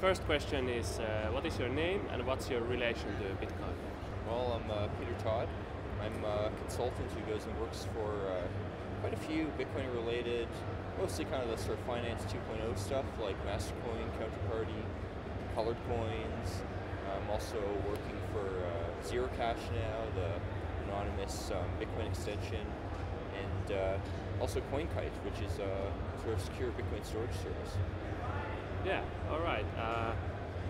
First question is uh, what is your name and what's your relation to Bitcoin? Well, I'm uh, Peter Todd. I'm a consultant who goes and works for uh, quite a few Bitcoin related, mostly kind of the sort of finance 2.0 stuff like Mastercoin, Counterparty, Colored Coins. I'm also working for uh, Zero Cash now, the anonymous um, Bitcoin extension, and uh, also CoinKite, which is a sort of secure Bitcoin storage service. Yeah, all right. Uh,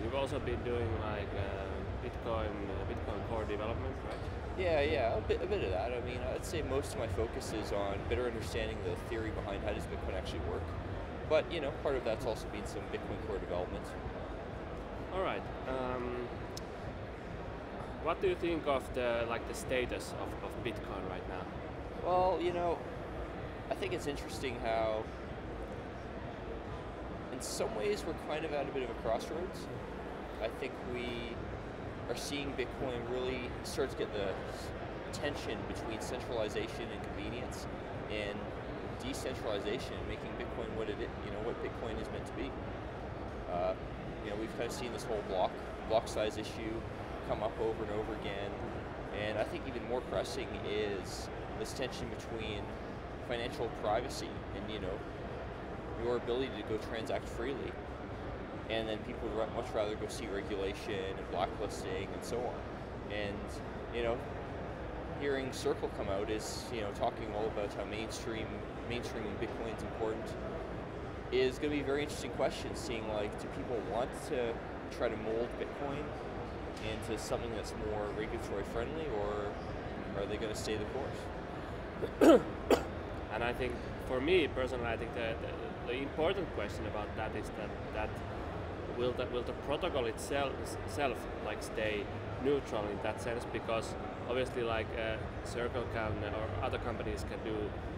you've also been doing like uh, Bitcoin, uh, Bitcoin core development, right? Yeah, yeah, a bit, a bit of that. I mean, I'd say most of my focus is on better understanding the theory behind how does Bitcoin actually work. But you know, part of that's also been some Bitcoin core development. All right. Um, what do you think of the like the status of, of Bitcoin right now? Well, you know, I think it's interesting how, in some ways, we're kind of at a bit of a crossroads. I think we are seeing Bitcoin really start to get the tension between centralization and convenience, and decentralization, making Bitcoin what it you know what Bitcoin is meant to be. Uh, you know, we've kind of seen this whole block block size issue come up over and over again, and I think even more pressing is this tension between financial privacy and you know your ability to go transact freely. And then people would much rather go see regulation and blacklisting and so on. And you know hearing circle come out is you know talking all about how mainstream mainstreaming bitcoin is important is going to be a very interesting question seeing like do people want to try to mold bitcoin into something that's more regulatory friendly or are they going to stay the course? And I think for me personally, I think that the, the, important question about that is that that will the, will the protocol itself self like stay neutral in that sense because obviously like uh, Circle can or other companies can do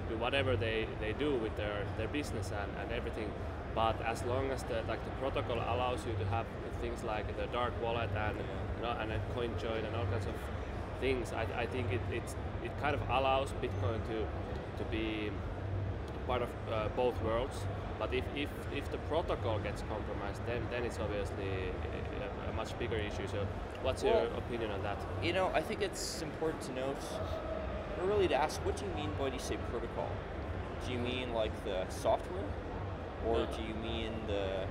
do whatever they, they do with their, their business and, and everything but as long as the like the protocol allows you to have things like the dark wallet and you know, and coin join and all kinds of things I, I think it, it's it kind of allows Bitcoin to to be part of uh, both worlds. But if, if, if the protocol gets compromised, then, then it's obviously a, a much bigger issue. So, what's well, your opinion on that? You know, I think it's important to note, or really to ask, what do you mean by you say protocol? Do you mean like the software, or no. do you mean the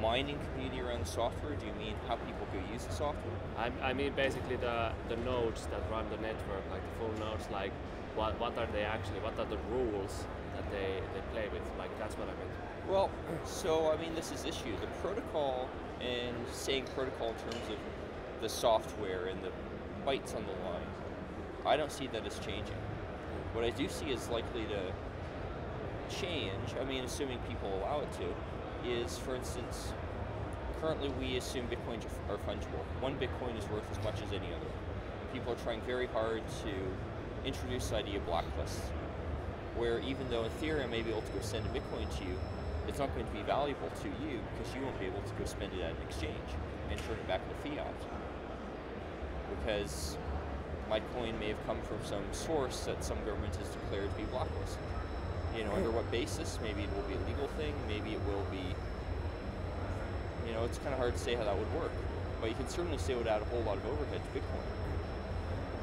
mining community around the software? Do you mean how people go use the software? I, I mean basically the, the nodes that run the network, like the full nodes, like what, what are they actually, what are the rules they, they play with? Like that's what I meant. Well, so I mean this is issue. The protocol and saying protocol in terms of the software and the bytes on the line, I don't see that as changing. What I do see is likely to change, I mean assuming people allow it to, is for instance, currently we assume bitcoins are fungible. One bitcoin is worth as much as any other. People are trying very hard to introduce the idea of blacklists, where even though Ethereum may be able to go send a Bitcoin to you, it's not going to be valuable to you because you won't be able to go spend it at an exchange and turn it back into fiat. Because my coin may have come from some source that some government has declared to be blacklisted. You know, under what basis? Maybe it will be a legal thing, maybe it will be, you know, it's kind of hard to say how that would work. But you can certainly say it would add a whole lot of overhead to Bitcoin.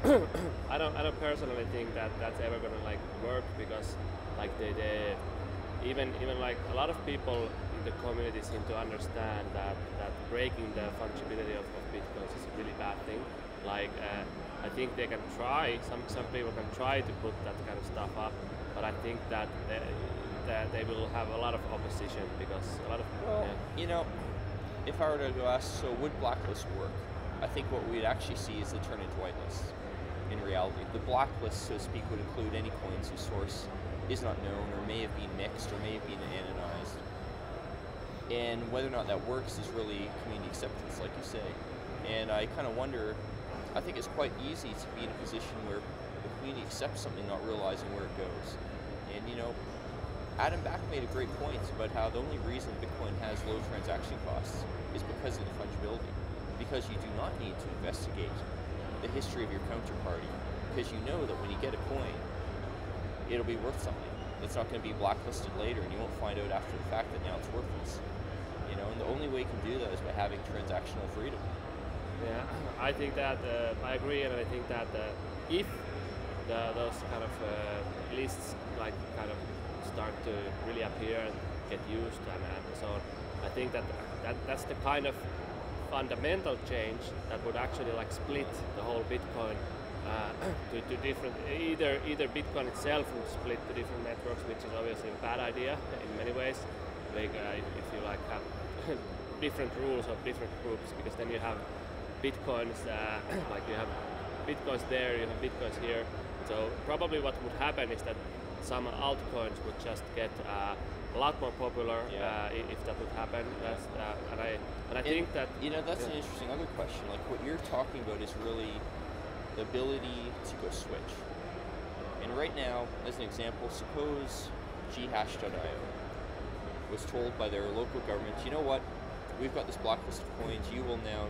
I don't I don't personally think that that's ever gonna like work because like the, the even even like a lot of people in the community seem to understand that that breaking the fungibility of, of bitcoins is a really bad thing. Like uh, I think they can try some some people can try to put that kind of stuff up, but I think that they, that they will have a lot of opposition because a lot of well, yeah. you know, if I were to go ask, so would blacklist work? I think what we'd actually see is the turn into whitelists in reality. The blacklist, so to speak, would include any coins whose source is not known or may have been mixed or may have been anonymized. And whether or not that works is really community acceptance, like you say. And I kind of wonder, I think it's quite easy to be in a position where the community accepts something not realizing where it goes. And you know, Adam Back made a great point about how the only reason Bitcoin has low transaction costs is because of the fungibility. Because you do not need to investigate the history of your counterparty because you know that when you get a coin, it'll be worth something. It's not going to be blacklisted later, and you won't find out after the fact that now it's worthless. You know, and the only way you can do that is by having transactional freedom. Yeah, I think that uh, I agree, and I think that uh, if the, those kind of uh, lists like kind of start to really appear and get used and, and so on, I think that, that that's the kind of fundamental change that would actually like split the whole Bitcoin uh, to, to different either either Bitcoin itself would split to different networks, which is obviously a bad idea in many ways. Like uh, if you like have different rules of different groups, because then you have bitcoins uh, like you have bitcoins there, you have bitcoins here. So probably what would happen is that some altcoins would just get uh, a lot more popular Yeah. uh, if that would happen. That's, uh, and I and I And, think that you know that's yeah. an interesting other question. Like what you're talking about is really the ability to go switch. And right now, as an example, suppose ghash.io was told by their local government, you know what, we've got this blacklist of coins, you will now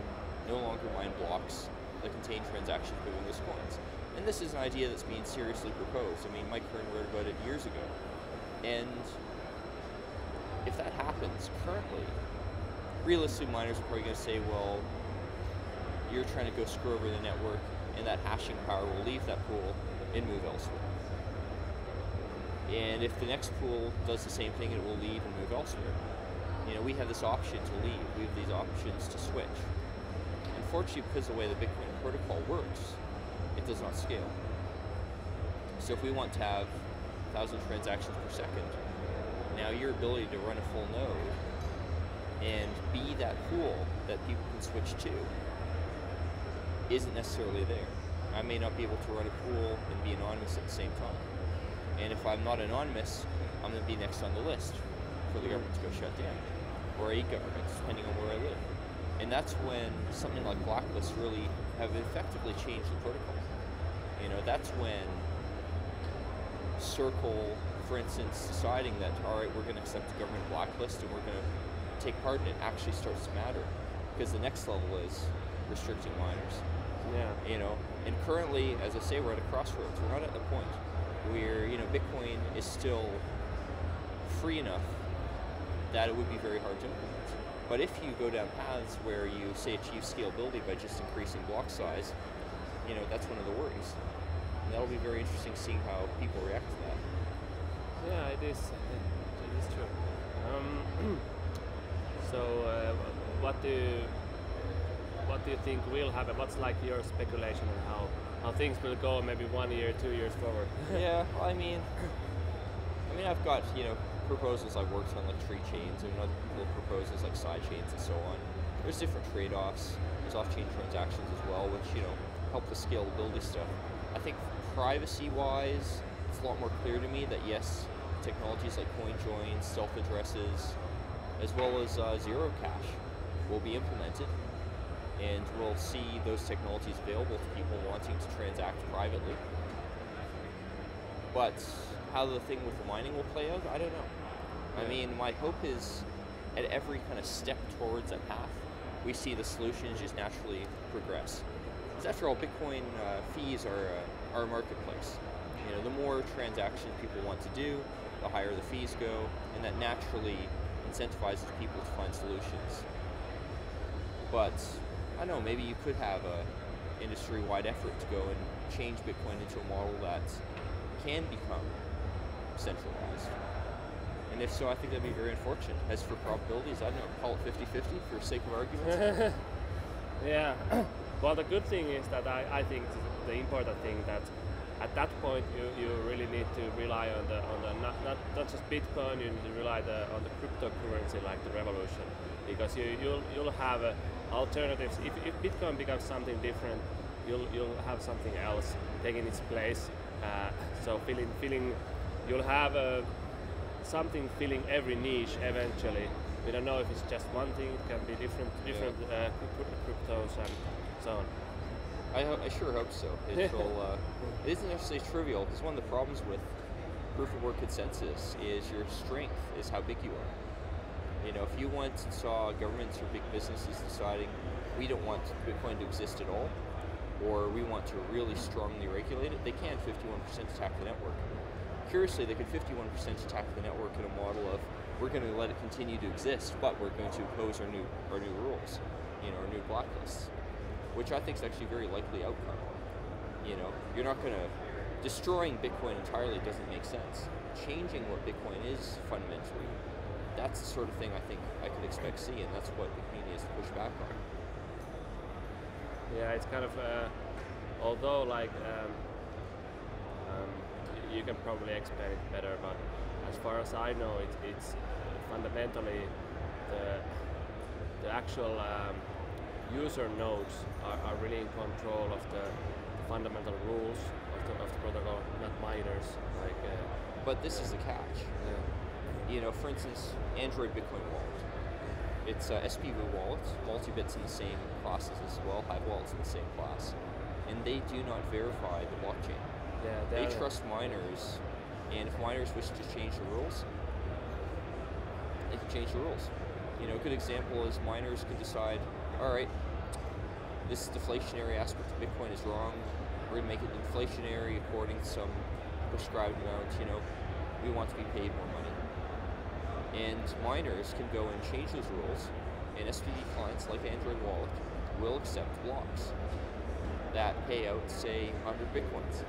no longer mine blocks that contain transactions between those coins. And this is an idea that's being seriously proposed. I mean, Mike Hearn wrote about it years ago. And if that happens currently, realistic miners are probably going to say, well, you're trying to go screw over the network, and that hashing power will leave that pool and move elsewhere. And if the next pool does the same thing, it will leave and move elsewhere. You know, we have this option to leave. We have these options to switch. Unfortunately, because of the way the Bitcoin protocol works, it does not scale. So if we want to have 1,000 transactions per second, now your ability to run a full node and be that pool that people can switch to isn't necessarily there. I may not be able to run a pool and be anonymous at the same time. And if I'm not anonymous, I'm going to be next on the list for the government to go shut down, or a government, depending on where I live. And that's when something like blacklists really have effectively changed the protocol. You know, that's when Circle, for instance, deciding that all right, we're going to accept the government blacklist and we're going to take part in it actually starts to matter because the next level is restricting miners. yeah You know, and currently, as I say, we're at a crossroads. We're not at the point where you know Bitcoin is still free enough that it would be very hard to implement. But if you go down paths where you say achieve scalability by just increasing block size, you know that's one of the worries. And that'll be very interesting seeing how people react to that. Yeah, it is. It is true. Um, so, uh, what do you, what do you think will happen? What's like your speculation on how how things will go? Maybe one year, two years forward. yeah, I mean, I mean, I've got you know proposals I've worked on like tree chains, and other people proposals like side chains and so on. There's different trade-offs. There's off-chain transactions as well, which you know help the scalability stuff. I think privacy-wise, it's a lot more clear to me that yes, technologies like coin joins, stealth addresses, as well as uh, zero cash will be implemented, and we'll see those technologies available to people wanting to transact privately. But how the thing with the mining will play out, I don't know. I mean, my hope is at every kind of step towards a path, we see the solutions just naturally progress. Because after all, Bitcoin uh, fees are, uh, are a marketplace. You know, the more transactions people want to do, the higher the fees go, and that naturally incentivizes people to find solutions. But I don't know, maybe you could have a industry-wide effort to go and change Bitcoin into a model that can become centralized. And if so, I think that'd be very unfortunate. As for probabilities, I don't know, call it 50-50 for sake of argument. yeah. well, the good thing is that I, I think the important thing that at that point you, you really need to rely on the on the not, not, not just Bitcoin, you need to rely the, on the cryptocurrency like the revolution because you you'll you'll have uh, alternatives. If, if Bitcoin becomes something different, you'll you'll have something else taking its place. Uh, so filling filling you'll have uh, something filling every niche eventually. We don't know if it's just one thing. It can be different different uh, cryp- cryptos and so on. I, ho- I sure hope so. It will. Uh, it isn't necessarily trivial because one of the problems with proof of work consensus is your strength is how big you are. You know, if you once saw governments or big businesses deciding we don't want Bitcoin to exist at all, or we want to really strongly regulate it, they can 51% attack the network. Curiously, they could 51% attack the network in a model of we're going to let it continue to exist, but we're going to impose our new our new rules, you know, our new blacklists, which I think is actually a very likely outcome. You know, you're not going to destroying Bitcoin entirely doesn't make sense. Changing what Bitcoin is fundamentally, that's the sort of thing I think I could expect to see, and that's what the community has push back on. Yeah, it's kind of uh, although like um, you can probably explain it better, but as far as I know, it, it's fundamentally the the actual um, user nodes are, are really in control of the, fundamental rules of the, of the protocol, not miners. Like uh, But this is the catch. yeah. You know, for instance, Android Bitcoin Wallet. It's a SPV wallet, MultiBit's in the same classes as well, Hive wallets in the same class, and they do not verify the blockchain. Yeah, They are- trust miners, and if miners wish to change the rules, they can change the rules. You know, a good example is miners could decide, all right, this deflationary aspect of Bitcoin is wrong. We're gonna make it inflationary according to some prescribed amount. You know, we want to be paid more money. And miners can go and change those rules, and SPV clients like Android Wallet will accept blocks that pay out, say, 100 bitcoins.